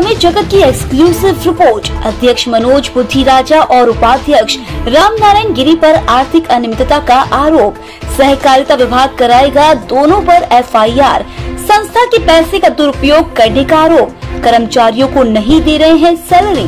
में जगत की एक्सक्लूसिव रिपोर्ट अध्यक्ष मनोज, बुद्धि राजा और उपाध्यक्ष राम नारायण गिरी पर आर्थिक अनियमितता का आरोप। सहकारिता विभाग कराएगा दोनों पर एफआईआर। संस्था के पैसे का दुरुपयोग करने का आरोप। कर्मचारियों को नहीं दे रहे हैं सैलरी